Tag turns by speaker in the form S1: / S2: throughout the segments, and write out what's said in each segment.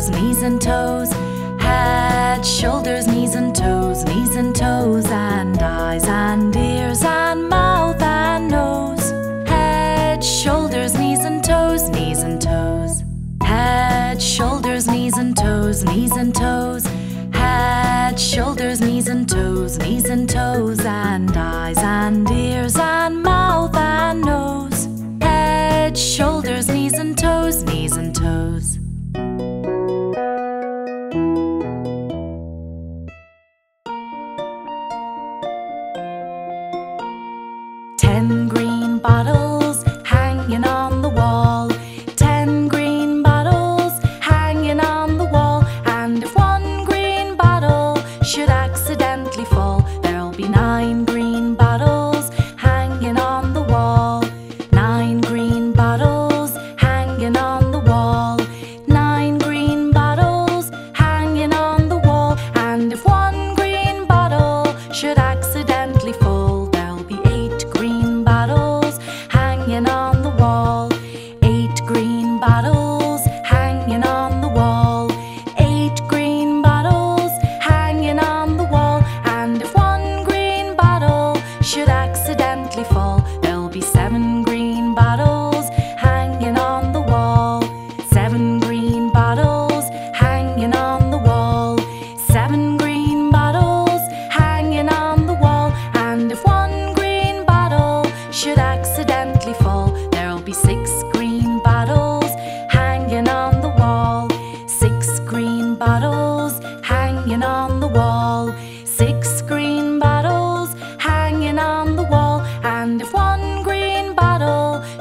S1: toes, knees and toes. Head, shoulders, knees and toes, knees and toes, and eyes and ears and mouth and nose. Head, shoulders, knees and toes, knees and toes. Head, shoulders, knees and toes, knees and toes. Head, shoulders, knees and toes, knees and toes. Green bottles.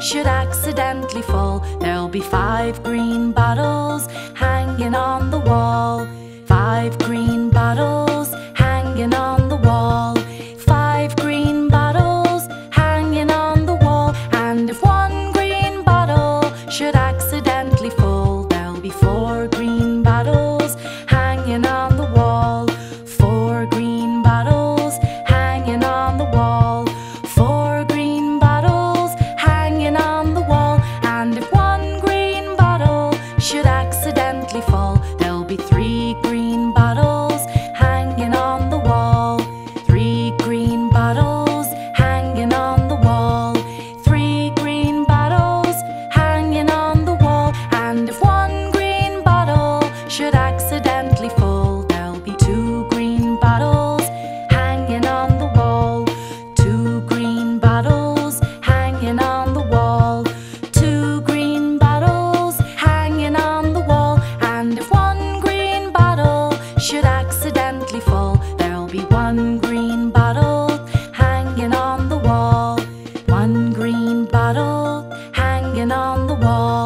S1: should accidentally fall, there'll be five green bottles hanging on the wall. Five green bottles.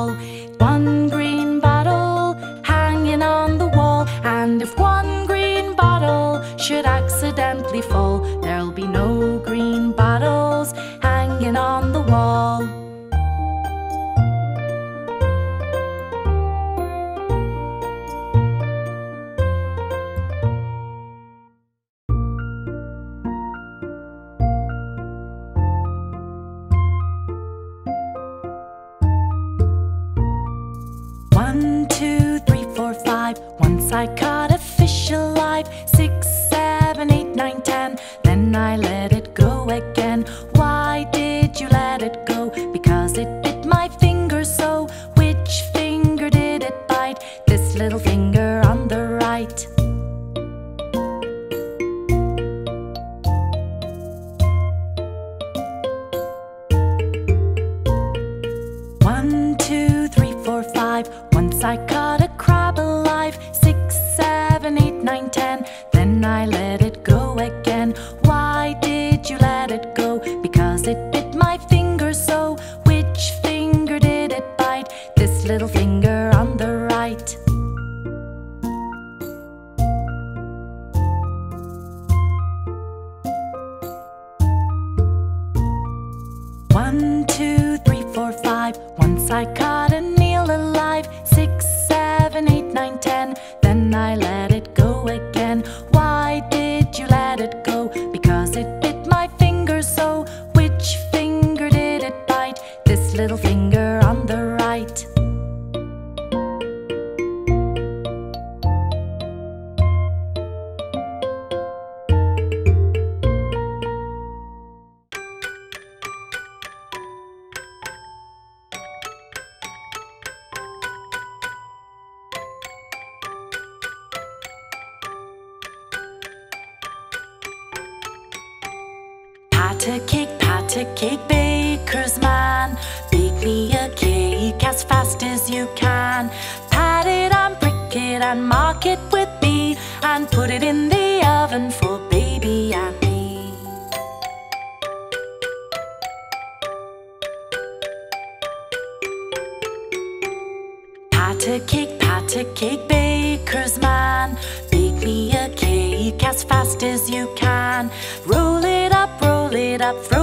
S1: all. One green bottle hanging on the wall, and if one green bottle should accidentally fall, up from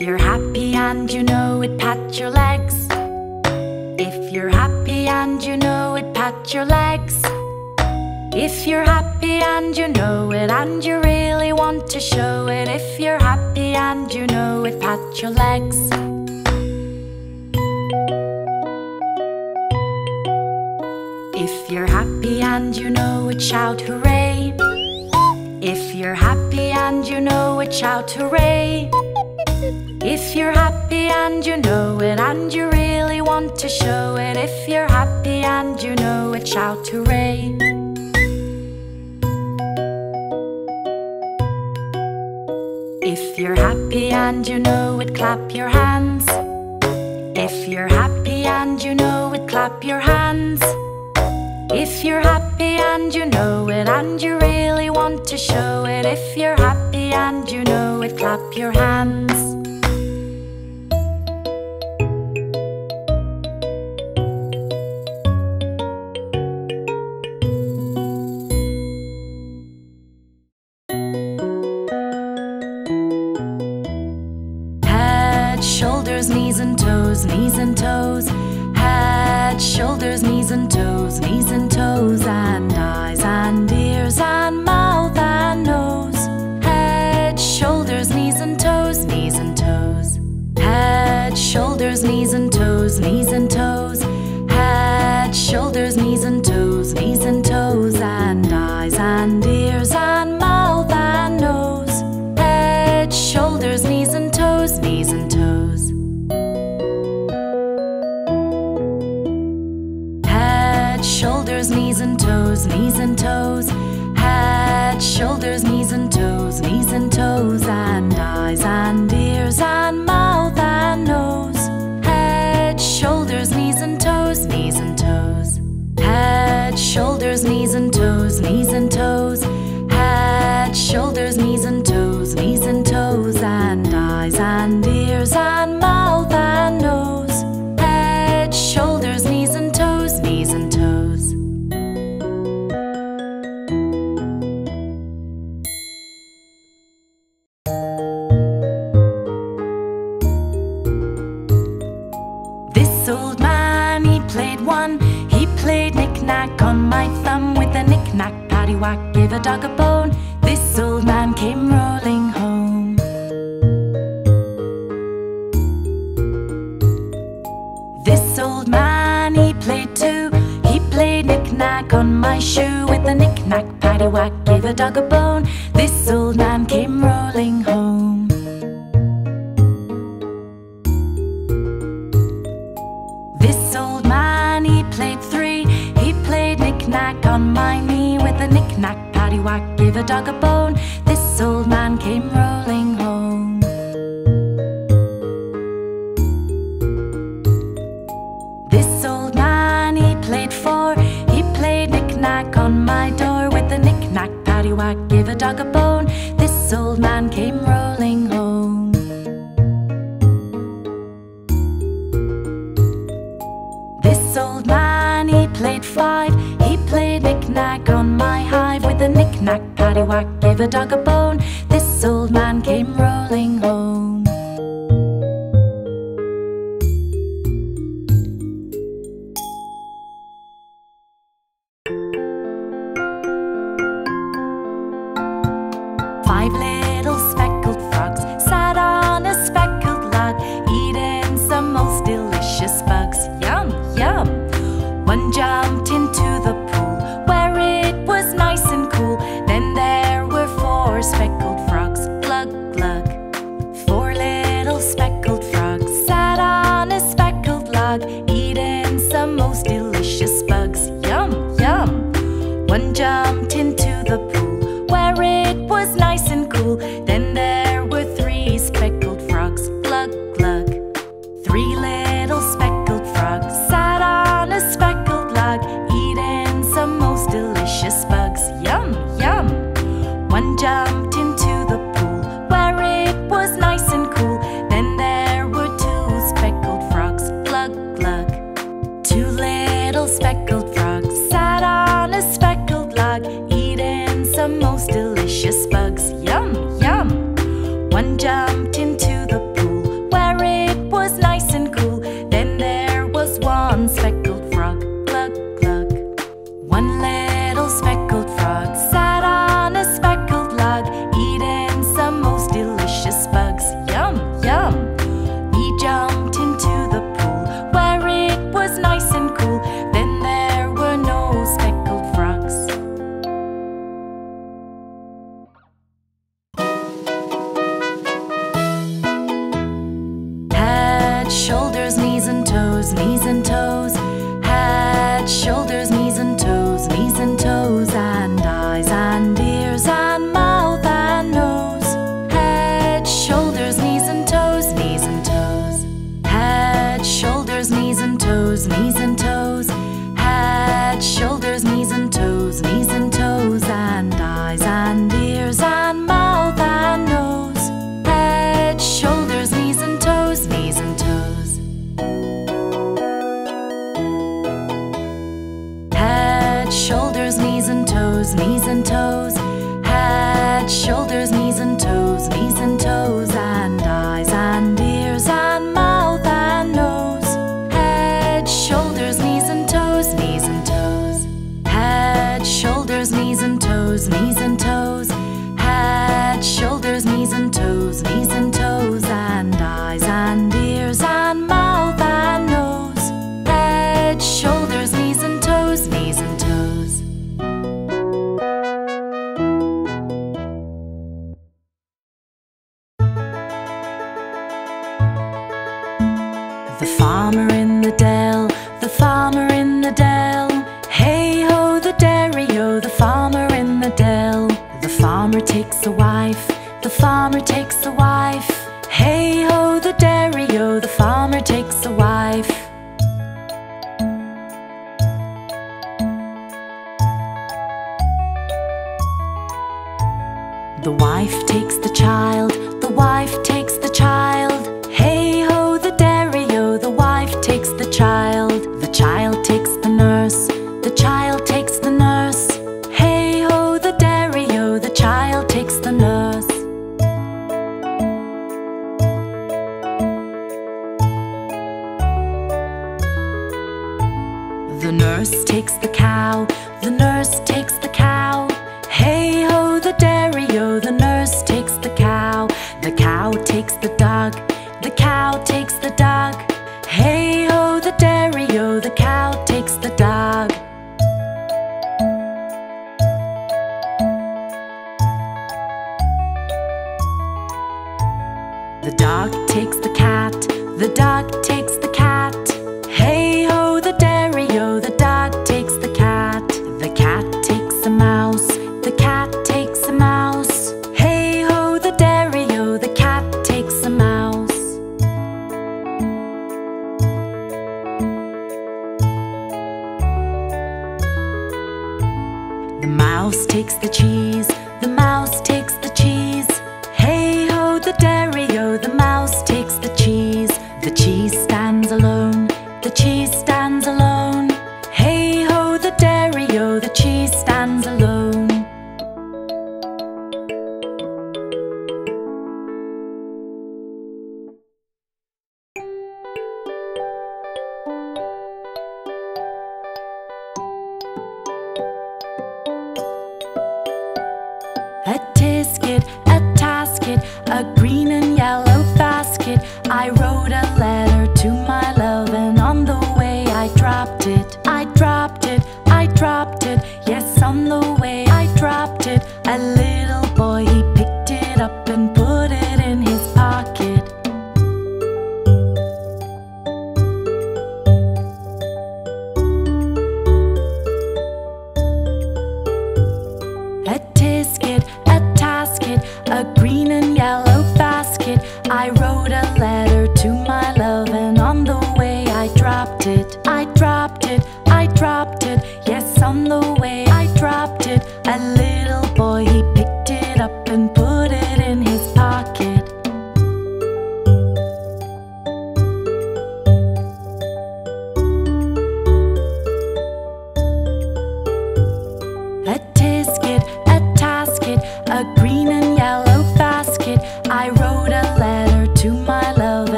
S1: If you're happy and you know it, pat your legs. If you're happy and you know it, pat your legs. If you're happy and you know it and you really want to show it If you're happy and you know it, pat your legs If you're happy and you know it, shout hooray If you're happy and you know it, shout hooray if you're happy and you know it and you really want to show it If you're happy and you know it, shout hooray. If you're happy and you know it, clap your hands. If you're happy and you know it, clap your hands. If you're happy and you know it and you really want to show it If you're happy and you know it, clap your hands. Shoulders, knees and toes, knees and toes. Head, shoulders, knees and toes, paddywhack, give a dog a bone. This old man came rolling home. This old man, he played too. He played knick-knack on my shoe with a knick-knack, paddywhack, oh, give a dog a bone. This old man came rolling home. Paddywhack, give a dog a bone. This old man came rolling home. This old man, he played for, He played knick-knack on my door with a knick-knack, paddywhack, give a dog a bone. One jumped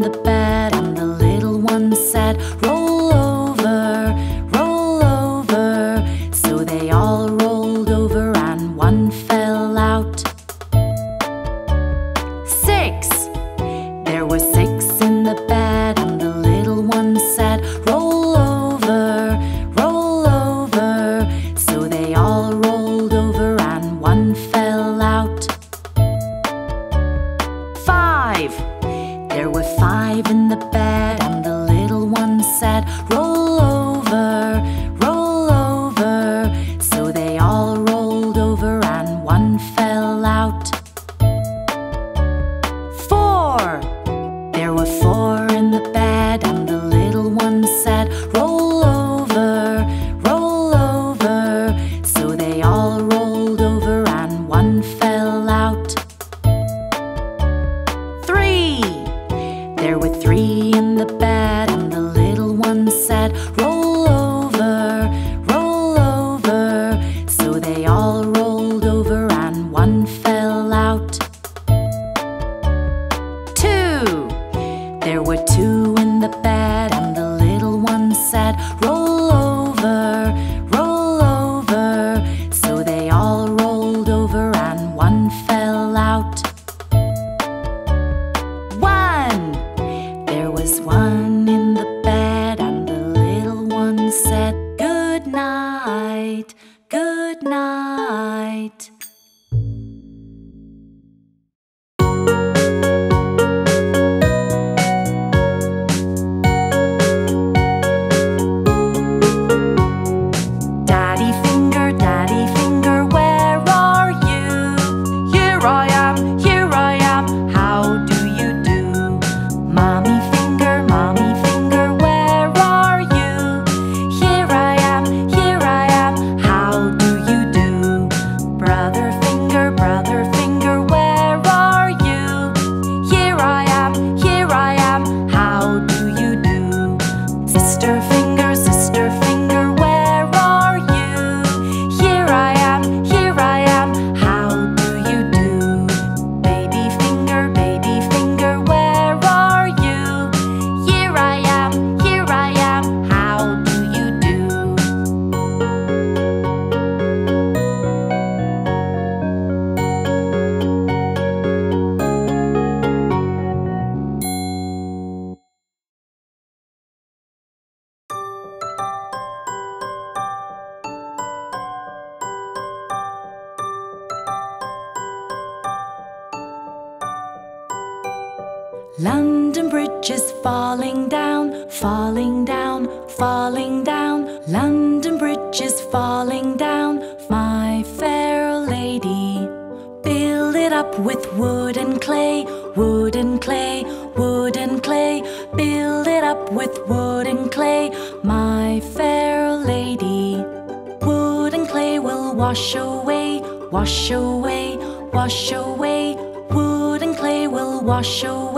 S1: the back. said, Roll up with wood and clay, wood and clay, wood and clay. Build it up with wood and clay, my fair lady. Wood and clay will wash away, wash away, wash away. Wood and clay will wash away.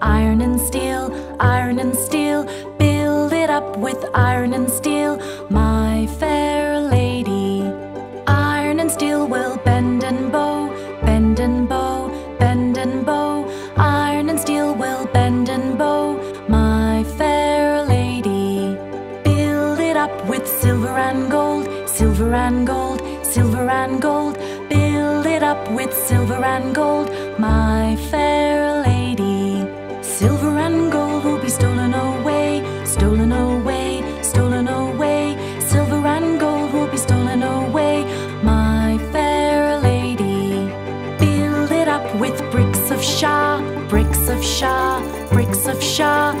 S1: iron and steel, iron and steel, build it up with iron and steel, my fair lady. Iron and steel will bend and bow, bend and bow, bend and bow, iron and steel will bend and bow, my fair lady. Build it up with silver and gold, silver and gold, silver and gold, build it up with silver and gold. 家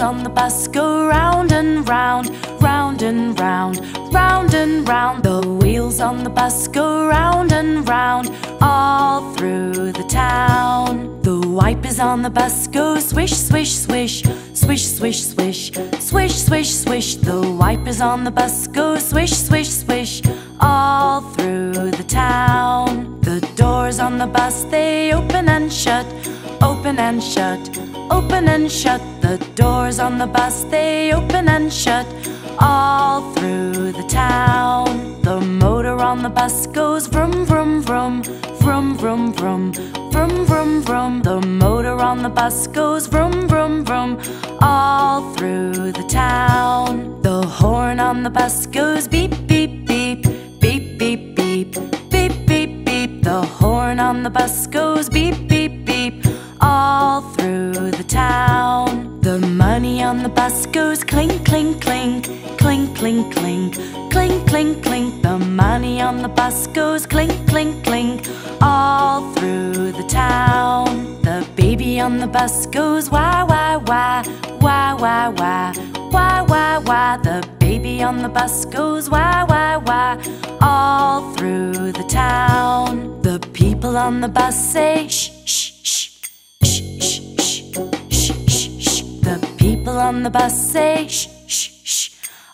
S1: on the bus go round and round, round and round, round and round. The wheels on the bus go round and round, all through the town. The wipers on the bus go swish, swish, swish, swish, swish, swish, swish, swish, swish. The wipers on the bus go swish, swish, swish, all through the town. The doors on the bus they open and shut, open and shut, open and shut. The doors on the bus they open and shut, all through the town. The motor on the bus goes vroom, vroom, vroom, vroom, vroom, vroom, vroom, vroom, vroom. The motor on the bus goes vroom, vroom, vroom, all through the town. The horn on the bus goes beep, beep, beep, beep, beep, beep, beep, beep, beep. The horn on the bus goes beep, all through the town. The money on the bus goes clink, clink, clink, clink, clink, clink, clink, clink, clink. The money on the bus goes clink, clink, clink, all through the town. The baby on the bus goes wah, wah, wah, wah, wah, wah, wah, wah, wah. The baby on the bus goes wah, wah, wah, all through the town. The people on the bus say shh, people on the bus say shh, shh, shh,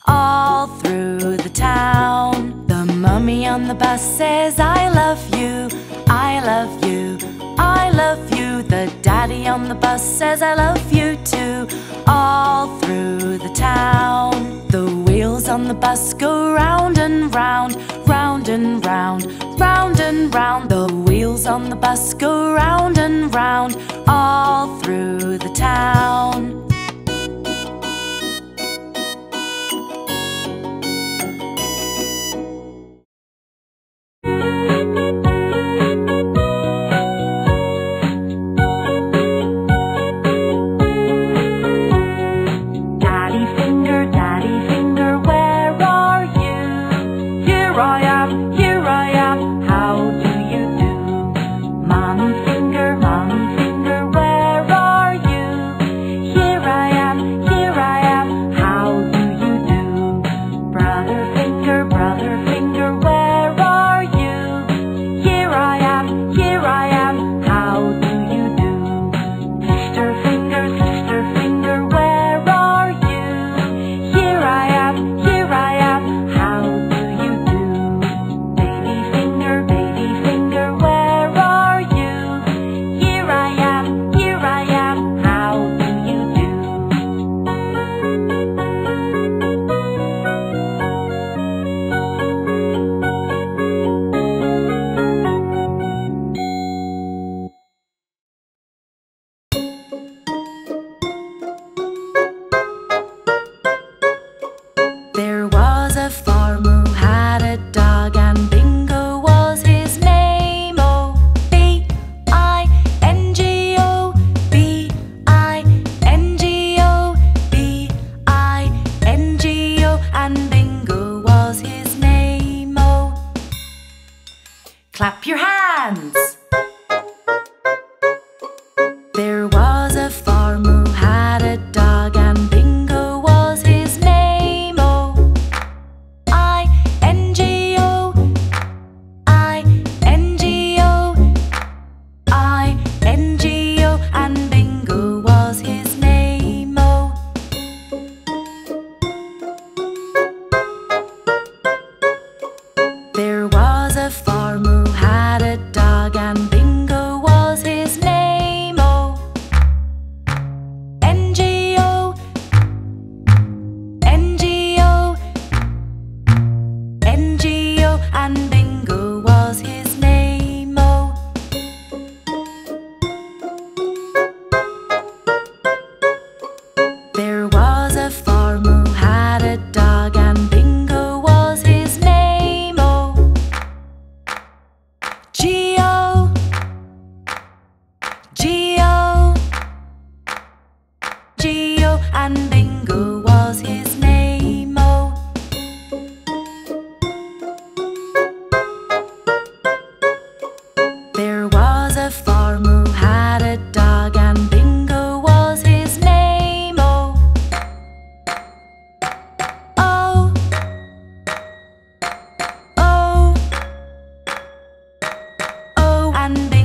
S1: all through the town. The mummy on the bus says, I love you, I love you, I love you. The daddy on the bus says, I love you too, all through the town. The wheels on the bus go round and round, round and round, round and round. The wheels on the bus go round and round, all through the town. grande.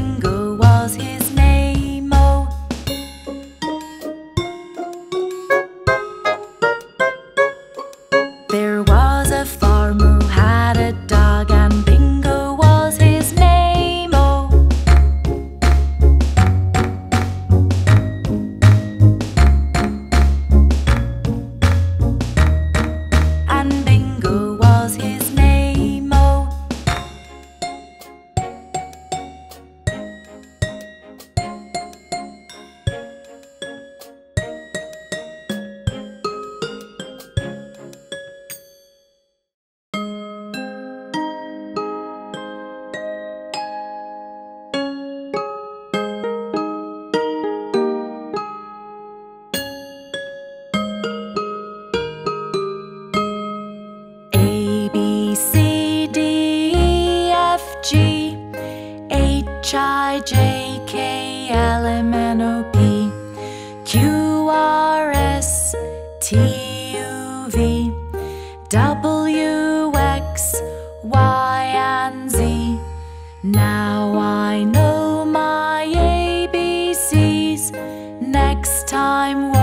S2: Little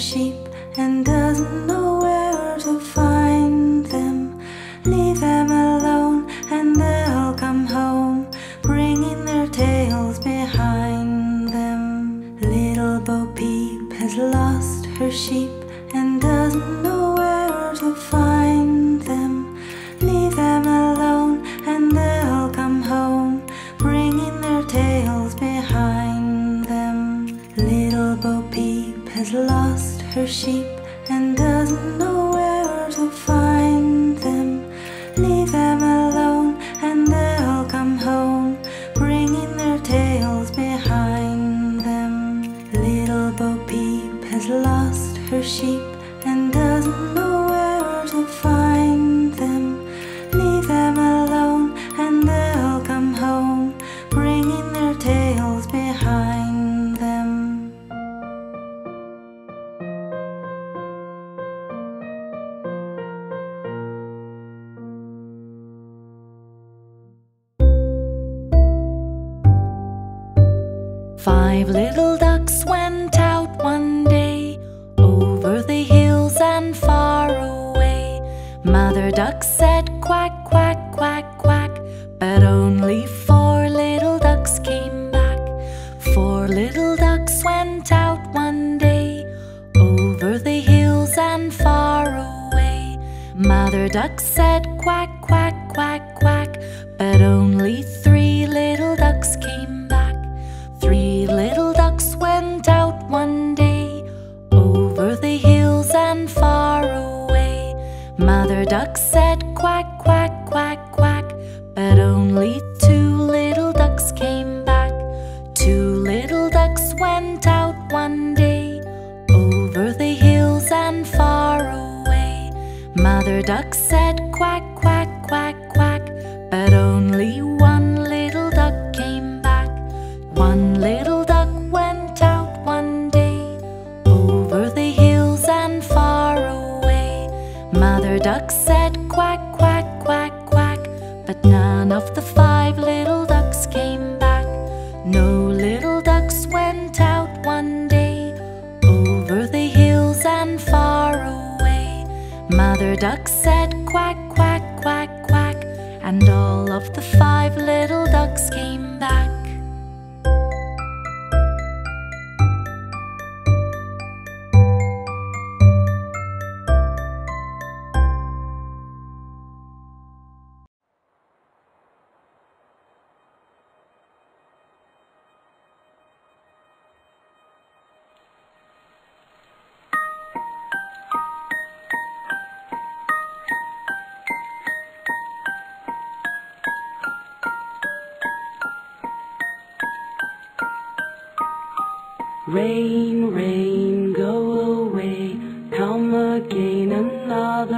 S1: 心。
S3: Rain, rain, go away, come again another